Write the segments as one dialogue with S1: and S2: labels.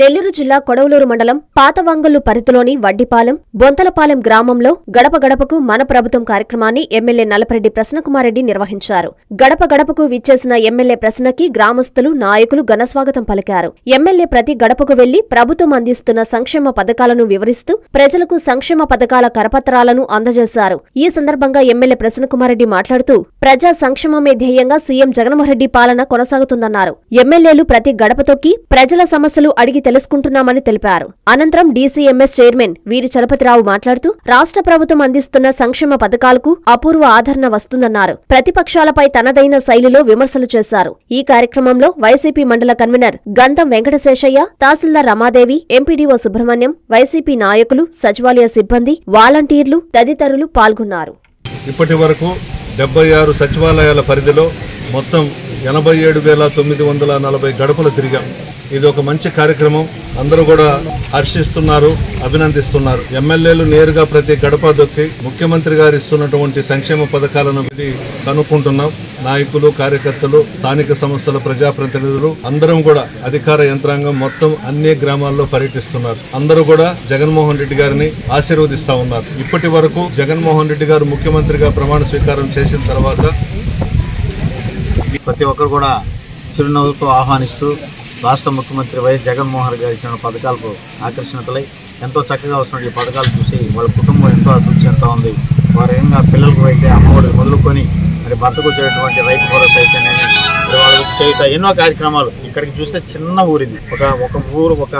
S1: నెల్లూరు జిల్లా కొడవలూరు మండలం పాతవంగల్లు పరిధిలోని వడ్డిపాలెం బొంతలపాలెం గ్రామంలో గడప గడపకు మన ప్రభుత్వం కార్యక్రమాన్ని ఎమ్మెల్యే నల్లపరెడ్డి ప్రసన్నకుమారెడ్డి నిర్వహించారు. గడప గడపకు విచ్చేసిన ఎమ్మెల్యే ప్రసన్నకి గ్రామస్తులు నాయకులు ఘనస్వాగతం పలికారు. ఎమ్మెల్యే ప్రతి గడపకు వెళ్ళి ప్రభుత్వం అందిస్తున్న సంక్షేమ పథకాలను వివరిస్తూ ప్రజలకు సంక్షేమ పథకాల కరపత్రాలను అందజేశారు. ఈ సందర్భంగా ఎమ్మెల్యే ప్రసన్నకుమారెడ్డి మాట్లాడుతూ ప్రజా సంక్షేమమే ధ్యేయంగా సీఎం జగన్మోహన్ రెడ్డి పాలన కొనసాగుతుందన్నారు. ఎమ్మెల్యేలు ప్రతి గడపతోకి ప్రజల సమస్యలు అడిగి తెలుసుకుంటున్నామని తెలిపారు. అనంతరం డీసీఎంఎస్ చైర్మన్ వీరి చలపతిరావు మాట్లాడుతూ రాష్ట్ర ప్రభుత్వం అందిస్తున్న సంక్షేమ పథకాలకు అపూర్వ ఆదరణ వస్తుందన్నారు. ప్రతిపక్షాలపై తనదైన శైలిలో విమర్శలు చేశారు. ఈ కార్యక్రమంలో వైసీపీ మండల కన్వీనర్ గంధం వెంకటశేషయ్య తహసీల్దార్ రమాదేవి ఎంపీడీఓ సుబ్రహ్మణ్యం వైసీపీ నాయకులు సచివాలయ సిబ్బంది వాలంటీర్లు తదితరులు పాల్గొన్నారు.
S2: ఇప్పటి వరకు డెబ్బై ఆరు సచివాలయాల పరిధిలో మొత్తం ఎనభై ఏడు వేల తొమ్మిది వందల నలభై గడపలు తిరిగాం. ఇది ఒక మంచి కార్యక్రమం. అందరూ కూడా హర్షిస్తున్నారు అభినందిస్తున్నారు. ఎమ్మెల్యేలు నేరుగా ప్రతి గడప దొక్కి ముఖ్యమంత్రి గారు ఇస్తున్నటువంటి సంక్షేమ పథకాలను ఇది కనుక్కుంటున్నాం. నాయకులు కార్యకర్తలు స్థానిక సంస్థల ప్రజాప్రతినిధులు అందరం కూడా అధికార యంత్రాంగం మొత్తం అన్ని గ్రామాల్లో పర్యటిస్తున్నారు. అందరూ కూడా జగన్మోహన్ రెడ్డి గారిని ఆశీర్వదిస్తా ఉన్నారు. ఇప్పటి వరకు జగన్మోహన్ రెడ్డి గారు ముఖ్యమంత్రిగా ప్రమాణ స్వీకారం చేసిన తర్వాత
S3: ప్రతి ఒక్కరు కూడా చిరునవ్వుతో ఆహ్వానిస్తూ రాష్ట్ర ముఖ్యమంత్రి వైఎస్ జగన్మోహన్ రెడ్డి గారు ఇచ్చిన పథకాలకు ఆకర్షణతలై ఎంతో చక్కగా వస్తున్న ఈ పథకాలు చూసి వాళ్ళ కుటుంబం ఎంతో అభివృద్ధి చెందుతూ ఉంది. వారు ఏంగా పిల్లలకు అయితే అమ్మఒడి మొదలుకొని మరి భర్తకు వచ్చేటువంటి రైతు భరోసా అయితేనేమి చేయుత ఎన్నో కార్యక్రమాలు. ఇక్కడికి చూస్తే చిన్న ఊరిది. ఒక ఒక ఊరు ఒక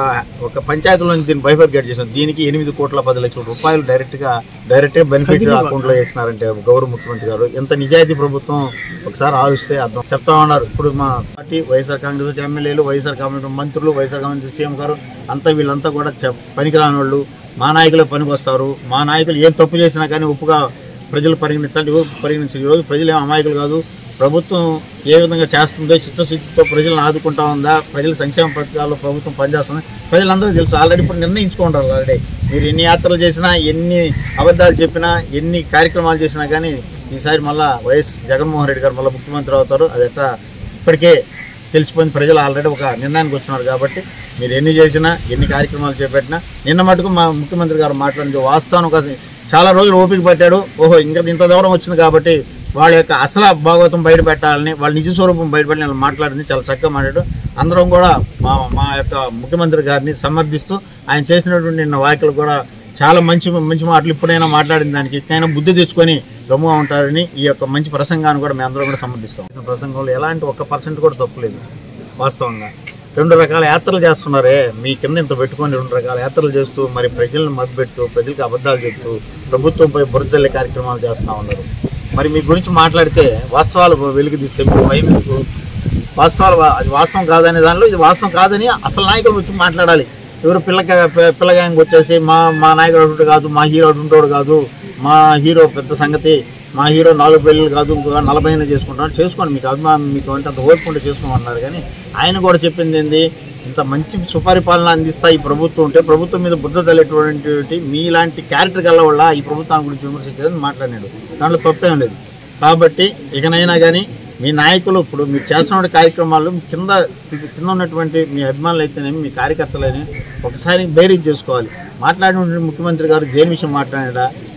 S3: ఒక పంచాయతీలో దీన్ని బైఫర్గేట్ చేసాం దీనికి ఎనిమిది కోట్ల పది లక్షల రూపాయలు డైరెక్ట్గా డైరెక్ట్గా బెనిఫిట్ అకౌంట్లో వేసినారంటే గౌరవ ముఖ్యమంత్రి గారు. ఎంత నిజాయితీ ప్రభుత్వం ఒకసారి ఆలోచిస్తే అర్థం. చెప్తా ఉన్నారు. ఇప్పుడు మా పార్టీ వైఎస్ఆర్ కాంగ్రెస్ ఎమ్మెల్యేలు వైఎస్ఆర్ కాంగ్రెస్ మంత్రులు వైఎస్ఆర్ కాంగ్రెస్ సీఎం గారు అంతా వీళ్ళంతా కూడా పనికిరాని వాళ్ళు మా నాయకులు పనికి వస్తారు మా నాయకులు ఏం తప్పు చేసినా కానీ ఉప్పుగా ప్రజలు పరిగణించాలి ఎవరు పరిగణించాలి ఈరోజు ప్రజలు ఏం అమాయకులు కాదు. ప్రభుత్వం ఏ విధంగా చేస్తుందో చిత్తశుద్ధితో ప్రజలను ఆదుకుంటా ఉందా? ప్రజల సంక్షేమ పథకాల్లో ప్రభుత్వం పనిచేస్తుంది? ప్రజలందరూ తెలుసు. ఆల్రెడీ ఇప్పుడు నిర్ణయించుకుంటారు ఆల్రెడీ మీరు ఎన్ని యాత్రలు చేసినా ఎన్ని అబద్ధాలు చెప్పినా ఎన్ని కార్యక్రమాలు చేసినా కానీ ఈసారి మళ్ళీ వైఎస్ జగన్మోహన్ రెడ్డి గారు మళ్ళీ ముఖ్యమంత్రి అవుతారు. అది ఎట్లా ఇప్పటికే తెలిసిపోయింది. ప్రజలు ఆల్రెడీ ఒక నిర్ణయానికి వచ్చినారు కాబట్టి మీరు ఎన్ని చేసినా ఎన్ని కార్యక్రమాలు చేపట్టినా నిన్న మటుకు మా ముఖ్యమంత్రి గారు మాట్లాడింది వాస్తవం ఒక చాలా రోజులు ఓపిక పట్టాడు. ఓహో ఇంకా ఇంత దూరం వచ్చింది కాబట్టి వాళ్ళ యొక్క అసలు భాగవతం బయట పెట్టాలని వాళ్ళ నిజ స్వరూపం బయటపెట్టి వాళ్ళు మాట్లాడింది. చాలా చక్కగా మాట్లాడు అందరం కూడా మా మా యొక్క ముఖ్యమంత్రి గారిని సమర్థిస్తూ ఆయన చేసినటువంటి నిన్న వ్యాఖ్యలు కూడా చాలా మంచి మంచి మాటలు ఇప్పుడైనా మాట్లాడిన దానికి ఇకైనా బుద్ధి తెచ్చుకొని గమ్ముగా ఉంటారని ఈ యొక్క మంచి ప్రసంగాన్ని కూడా మేము అందరం కూడా సమర్థిస్తాం. ఈ ప్రసంగంలో ఎలాంటి ఒక్క పర్సెంట్ కూడా తప్పులేదు వాస్తవంగా. రెండు రకాల యాత్రలు చేస్తున్నారే మీ కింద ఇంత పెట్టుకొని రెండు రకాల యాత్రలు చేస్తూ మరి ప్రజలను మభ్యపెడుతూ ప్రజలకు అబద్ధాలు చెప్తూ ప్రభుత్వంపై బురదల్లే కార్యక్రమాలు చేస్తూ ఉన్నారు. మరి మీ గురించి మాట్లాడితే వాస్తవాలు వెలుగు తీస్తే మీకు భయం వాస్తవాలు అది వాస్తవం కాదనే దానిలో ఇది వాస్తవం కాదని అసలు నాయకులు వచ్చి మాట్లాడాలి. ఎవరు పిల్లక పి- వచ్చేసి మా మా నాయకుడు అటువంటి కాదు మా హీరో అటుంటాడు కాదు మా హీరో పెద్ద సంగతి మా హీరో నాలుగు పెళ్ళిళ్ళు కాదు ఇంకొక నలభై చేసుకుంటాడు చేసుకోండి మీకు అభిమానం మీకు అంటే అంత ఓర్పు చేసుకోమన్నారు. కానీ ఆయన కూడా చెప్పింది ఏంది? ఇంత మంచి సుపరిపాలన అందిస్తా ఈ ప్రభుత్వం ఉంటే ప్రభుత్వం మీద బుద్ధ తల్లేటువంటి మీలాంటి క్యారెక్టర్ గల వల్ల ఈ ప్రభుత్వాన్ని గురించి విమర్శించేదని మాట్లాడాడు. దాంట్లో తప్పేం లేదు. కాబట్టి ఇకనైనా కానీ మీ నాయకులు ఇప్పుడు మీరు చేస్తున్న కార్యక్రమాలు కింద కింద ఉన్నటువంటి మీ అభిమానులు అయితేనేమి మీ కార్యకర్తలని ఒకసారి బేరీజ్ చేసుకోవాలి. మాట్లాడిన ముఖ్యమంత్రి గారు దేని విషయం మాట్లాడా